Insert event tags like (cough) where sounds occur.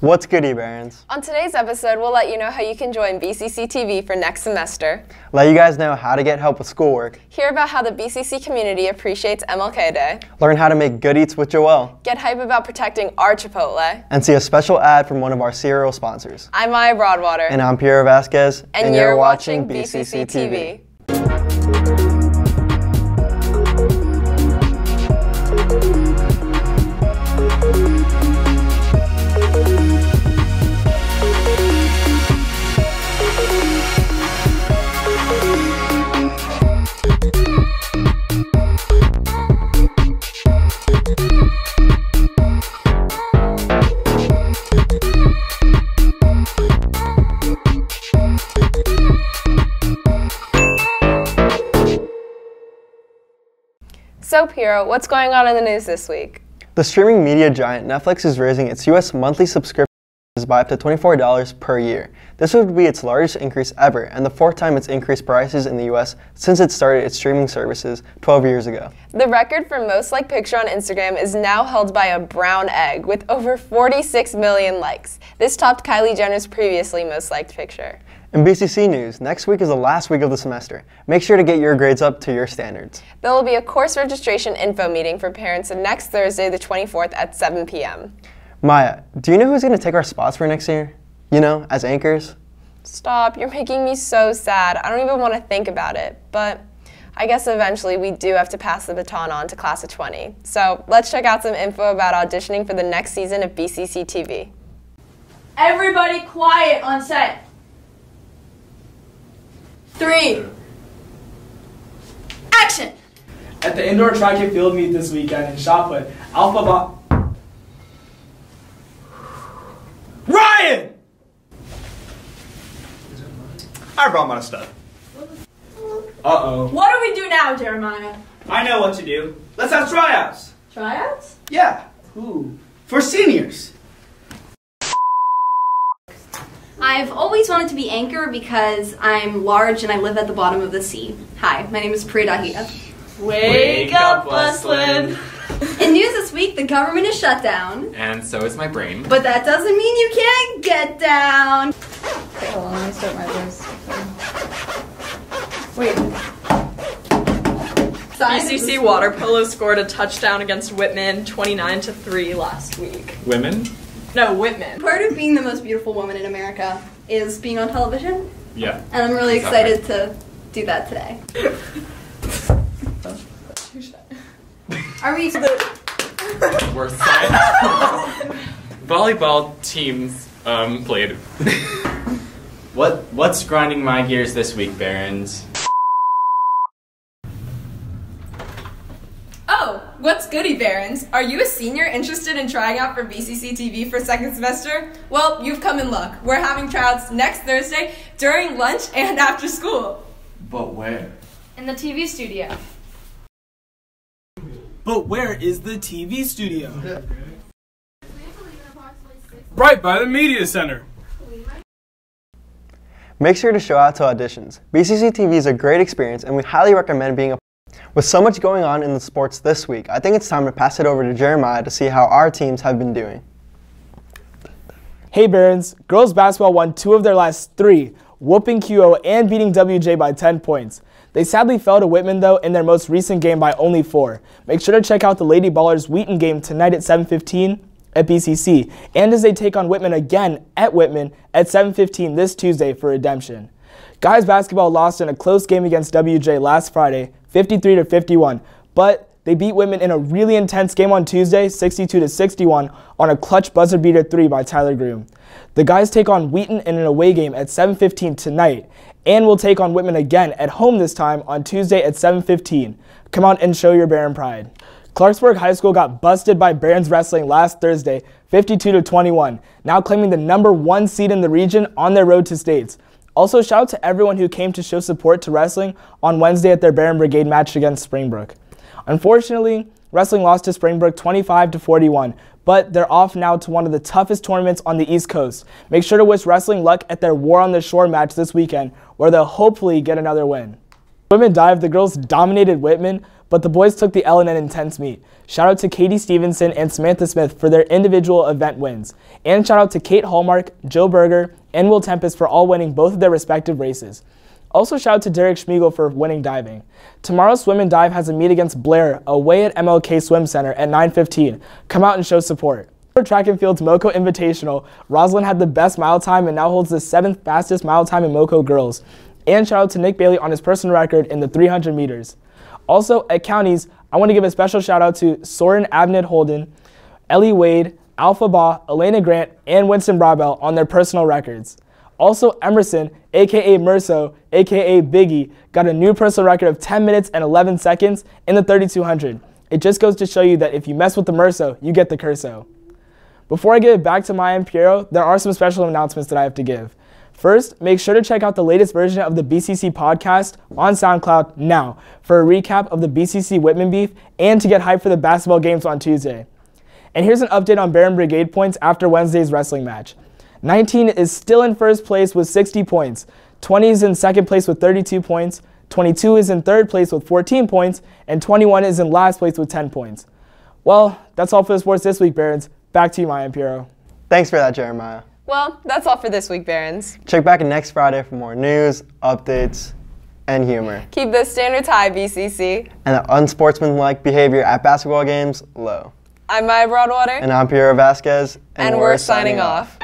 What's goody, Barons? On today's episode, we'll let you know how you can join BCC TV for next semester, Let you guys know how to get help with schoolwork, hear about how the BCC community appreciates MLK Day, learn how to make good eats with Joelle, get hype about protecting our Chipotle. and see a special ad from one of our cereal sponsors. I'm Maya Broadwater, And I'm Piero Vasquez, and you're watching BCC TV. So, Piero, what's going on in the news this week? The streaming media giant Netflix is raising its U.S. monthly subscriptions by up to $24 per year. This would be its largest increase ever and the fourth time it's increased prices in the U.S. since it started its streaming services 12 years ago. The record for most liked picture on Instagram is now held by a brown egg with over 46 million likes. This topped Kylie Jenner's previously most liked picture. In BCC news, next week is the last week of the semester. Make sure to get your grades up to your standards. There will be a course registration info meeting for parents next Thursday, the 24th at 7 p.m. Maya, do you know who's going to take our spots for next year? You know, as anchors? Stop, you're making me so sad. I don't even want to think about it. But I guess eventually we do have to pass the baton on to class of 20. So let's check out some info about auditioning for the next season of BCC TV. Everybody quiet on set. Three. Action! At the indoor track and field meet this weekend in shot put, Alpha I brought my stuff. Uh-oh. What do we do now, Jeremiah? I know what to do. Let's have tryouts. Tryouts? Yeah, Who? for seniors. I've always wanted to be anchor because I'm large and I live at the bottom of the sea. Hi, my name is Priya Dahia. Wake, up, Buslin. (laughs) In news this week, the government is shut down, And so is my brain. but that doesn't mean you can't get down. Hold on, let me start my voice. Wait. BCC water polo scored a touchdown against Whitman 29 to 3 last week. Women? No, Whitman. Part of being the most beautiful woman in America is being on television, Yeah. and I'm really Is right? excited to do that today. (laughs) Are we? We're side. (laughs) Volleyball teams um, played. (laughs) What what's grinding my gears this week, Barons? Oh, what's goody, Barons? Are you a senior interested in trying out for BCC TV for second semester? Well, you've come in luck. We're having tryouts next Thursday during lunch and after school. But where? In the TV studio. But where is the TV studio? Right by the media center. Make sure to show out to auditions. BCC TV is a great experience and we highly recommend being a with so much going on in the sports this week, I think it's time to pass it over to Jeremiah to see how our teams have been doing. Hey Barons, girls basketball won two of their last three, whooping QO and beating WJ by 10 points. They sadly fell to Whitman though in their most recent game by only four. Make sure to check out the Lady Ballers Wheaton game tonight at 7:15 at BCC, and as they take on Whitman again at Whitman at 7:15 this Tuesday for redemption. Guys basketball lost in a close game against WJ last Friday, 53 to 51, but they beat Whitman in a really intense game on Tuesday, 62 to 61, on a clutch buzzer beater three by Tyler Groom. The guys take on Wheaton in an away game at 7:15 tonight, and will take on Whitman again at home this time on Tuesday at 7:15. Come out and show your Baron pride. Clarksburg High School got busted by Barons Wrestling last Thursday, 52 to 21, now claiming the number one seed in the region on their road to states. Also, shout out to everyone who came to show support to wrestling on Wednesday at their Baron Brigade match against Springbrook. Unfortunately, wrestling lost to Springbrook 25 to 41, but they're off now to one of the toughest tournaments on the East Coast. Make sure to wish wrestling luck at their War on the Shore match this weekend, where they'll hopefully get another win. Women dive, the girls dominated Whitman, but the boys took the L in an intense meet. Shout out to Katie Stevenson and Samantha Smith for their individual event wins. And shout out to Kate Hallmark, Joe Berger, and Will Tempest for all winning both of their respective races. Also, shout out to Derek Schmiegel for winning diving. Tomorrow's swim and dive has a meet against Blair away at MLK Swim Center at 9:15. Come out and show support. For track and field's Moco Invitational, Rosalind had the best mile time and now holds the seventh fastest mile time in Moco girls. And shout out to Nick Bailey on his personal record in the 300 meters. Also, at counties, I want to give a special shout out to Soren Abnett Holden, Ellie Wade, Alpha Ba, Elena Grant, and Winston Brabell on their personal records. Also, Emerson, aka Merso, aka Biggie, got a new personal record of 10 minutes and 11 seconds in the 3200. It just goes to show you that if you mess with the Merso, you get the Curso. Before I give it back to Maya and Piero, there are some special announcements that I have to give. First, make sure to check out the latest version of the BCC podcast on SoundCloud now for a recap of the BCC Whitman beef and to get hyped for the basketball games on Tuesday. And here's an update on Baron Brigade points after Wednesday's wrestling match. 19 is still in first place with 60 points. 20 is in second place with 32 points. 22 is in third place with 14 points. And 21 is in last place with 10 points. Well, that's all for the sports this week, Barons. Back to you, Maya and Piero. Thanks for that, Jeremiah. Well, that's all for this week, Barons. Check back next Friday for more news, updates, and humor. Keep the standards high, BCC. And the unsportsmanlike behavior at basketball games low. I'm Maya Broadwater. And I'm Piero Vasquez. And, we're, signing off.